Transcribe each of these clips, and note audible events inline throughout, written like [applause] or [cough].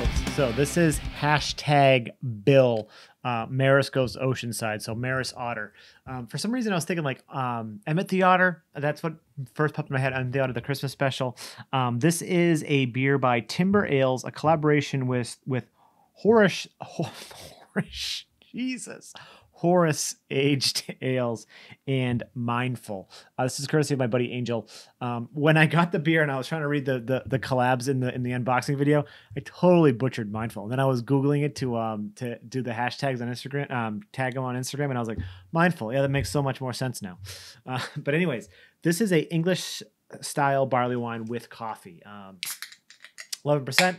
folks. So this is hashtag Bill. Uh, Maris goes Oceanside. So Maris Otter. Um, for some reason, I was thinking like um, Emmett the Otter. That's what first popped in my head. Emmett the Otter, the Christmas special. Um, this is a beer by Timber Ales, a collaboration with with Horus. [laughs] Horish, Jesus. Horus Aged [laughs] Ales and Mindful. Uh, this is courtesy of my buddy Angel. Um, when I got the beer and I was trying to read the, the the collabs in the in the unboxing video, I totally butchered Mindful. And then I was googling it to um to do the hashtags on Instagram, um, tag them on Instagram, and I was like, Mindful. Yeah, that makes so much more sense now. Uh, [laughs] but anyways, this is a English style barley wine with coffee. Um, 11%.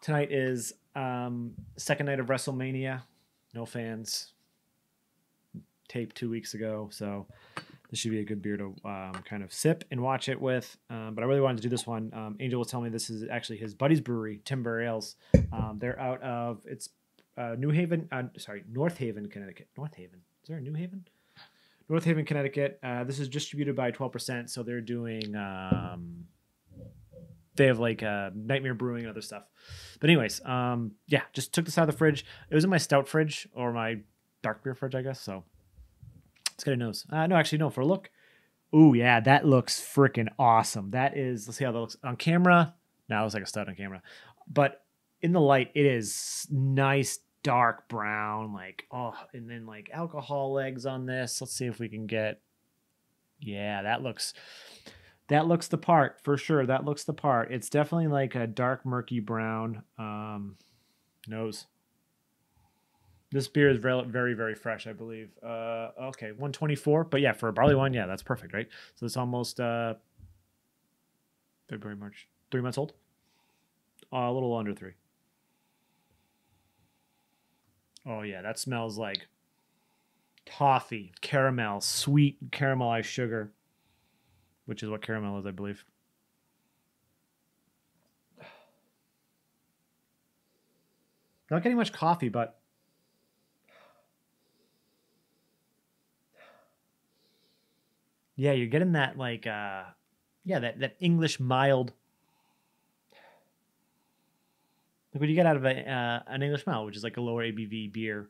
Tonight is um, second night of WrestleMania. No fans tape two weeks ago, so this should be a good beer to um, kind of sip and watch it with. Um, but I really wanted to do this one. Um, Angel was telling me this is actually his buddy's brewery, Timber Ales. Um, they're out of it's uh, New Haven, uh, sorry, North Haven, Connecticut. North Haven. Is there a New Haven? North Haven, Connecticut. Uh, this is distributed by 12%, so they're doing. Um, they have like uh, Nightmare Brewing and other stuff. But anyways, um, yeah, just took this out of the fridge. It was in my stout fridge or my dark beer fridge, I guess. So let's get a nose. Uh, no, actually, no. For a look, ooh, yeah, that looks freaking awesome. That is. Let's see how that looks on camera. Now it looks like a stud on camera, but in the light, it is nice dark brown. Like oh, and then like alcohol legs on this. Let's see if we can get. Yeah, that looks. That looks the part for sure. That looks the part. It's definitely like a dark murky brown um, nose. This beer is very, very, fresh, I believe. Uh, okay, 124. But yeah, for a barley wine, yeah, that's perfect, right? So it's almost uh, February, March, three months old. Uh, a little under three. Oh yeah, that smells like toffee, caramel, sweet caramelized sugar, which is what caramel is, I believe. [sighs] Not getting much coffee, but yeah, you're getting that like uh yeah, that that English mild like what you get out of a, uh, an English mild, which is like a lower ABV beer.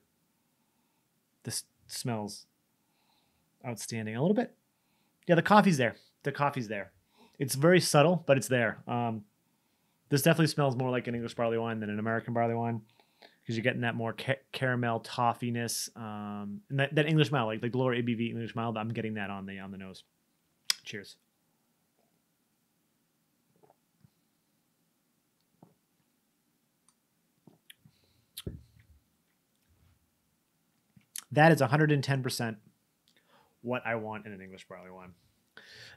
This smells outstanding. A little bit. Yeah, the coffee's there. The coffee's there. It's very subtle, but it's there. Um, this definitely smells more like an English barley wine than an American barley wine because you're getting that more ca- caramel toffiness um, and that, that English mild, like the lower ABV English mild. I'm getting that on the on the nose. Cheers. That is 110% what I want in an English barley wine.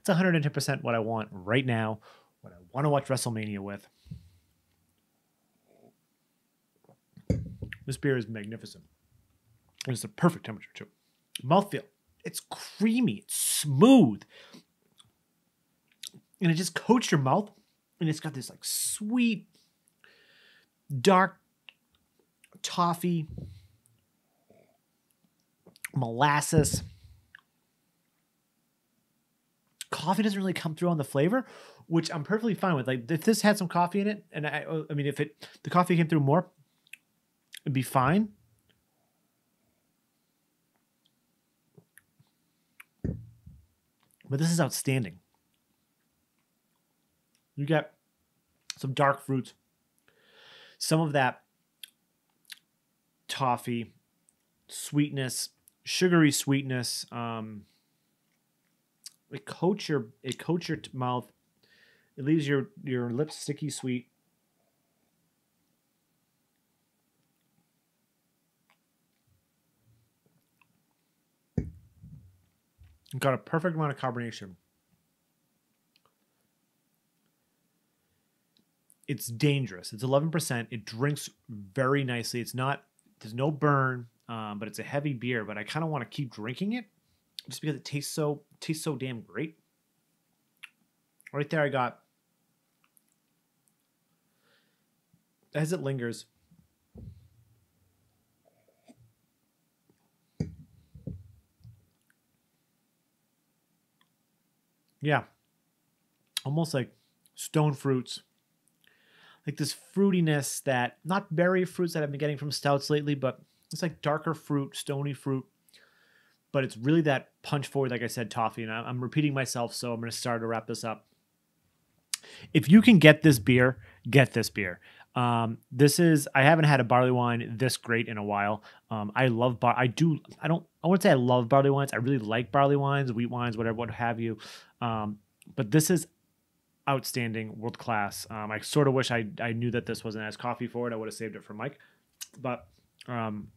It's 110% what I want right now, what I want to watch WrestleMania with. This beer is magnificent. And it's the perfect temperature, too. Mouthfeel. It's creamy, it's smooth. And it just coats your mouth. And it's got this like sweet, dark toffee, molasses. Coffee doesn't really come through on the flavor, which I'm perfectly fine with. Like if this had some coffee in it, and I, I mean, if it the coffee came through more, it'd be fine. But this is outstanding. You get some dark fruits, some of that toffee, sweetness, sugary sweetness. Um, it coats your it coats your mouth. It leaves your your lips sticky sweet. Got a perfect amount of carbonation. It's dangerous. It's 11%. It drinks very nicely. It's not, there's no burn, um, but it's a heavy beer. But I kind of want to keep drinking it just because it tastes so tastes so damn great. Right there, I got as it lingers. Yeah, almost like stone fruits, like this fruitiness that not berry fruits that I've been getting from stouts lately, but it's like darker fruit, stony fruit. But it's really that punch forward, like I said, toffee. And I'm repeating myself, so I'm going to start to wrap this up. If you can get this beer, get this beer. Um, this is I haven't had a barley wine this great in a while. Um, I love bar. I do. I don't. I wouldn't say I love barley wines. I really like barley wines, wheat wines, whatever, what have you. Um, but this is outstanding, world class. Um, I sort of wish I I knew that this wasn't as coffee forward. I would have saved it for Mike. But um,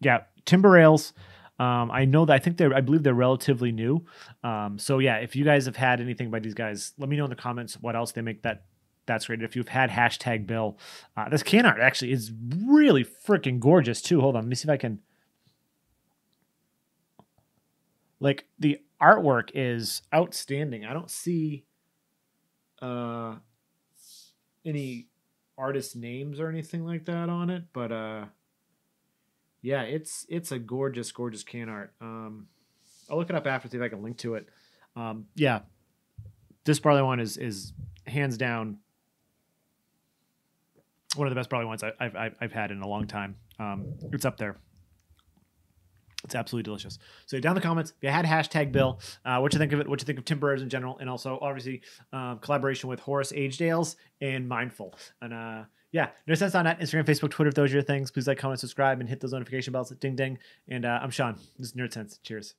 yeah, Timber Ales. Um, I know that I think they're I believe they're relatively new. Um, so yeah, if you guys have had anything by these guys, let me know in the comments what else they make that that's great. If you've had hashtag Bill, uh, this can art actually is really freaking gorgeous too. Hold on, let me see if I can. Like the artwork is outstanding. I don't see uh any artist names or anything like that on it, but uh yeah, it's it's a gorgeous, gorgeous can art. Um I'll look it up after see if I can link to it. Um yeah. This barley one is is hands down one of the best barley wines I've, I've, I've had in a long time. Um, it's up there. It's absolutely delicious. So down in the comments, if you had hashtag Bill, uh, what you think of it, what you think of Ales in general, and also obviously um, collaboration with Horus Aged Ales and Mindful. And uh, yeah, Nerdsense on that Instagram, Facebook, Twitter. If those are your things, please like, comment, subscribe, and hit those notification bells. Ding ding. And uh, I'm Sean. This is Nerdsense. Cheers.